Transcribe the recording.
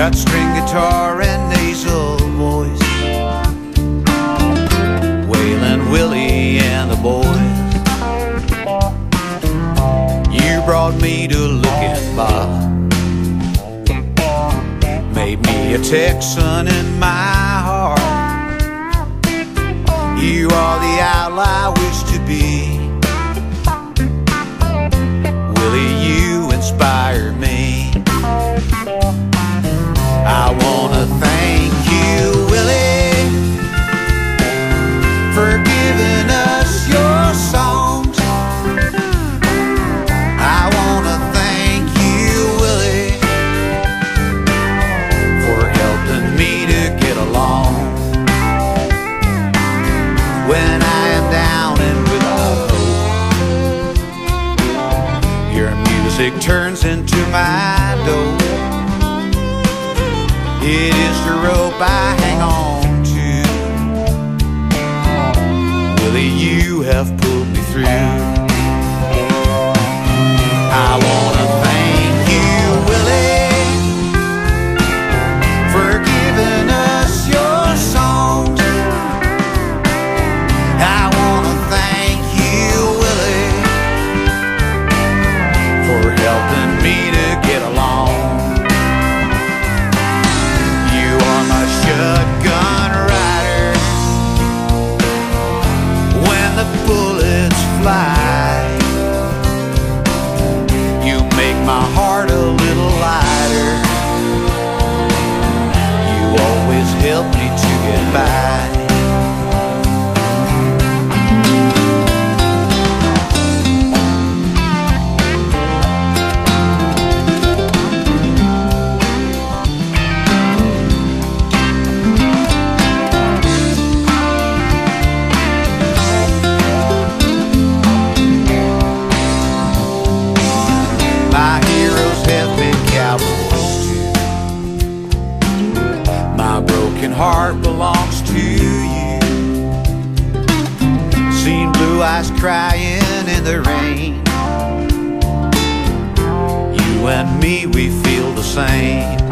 got string guitar and nasal voice. Waylon Willie and the boys. You brought me to Luckenbach. Made me a Texan in my heart. You are the outlaw I wish to be. Music turns into my door. It is the rope I hang on to. Willie, you have pulled me through. Make my heart a Broken heart belongs to you. Seen blue eyes crying in the rain. You and me, we feel the same.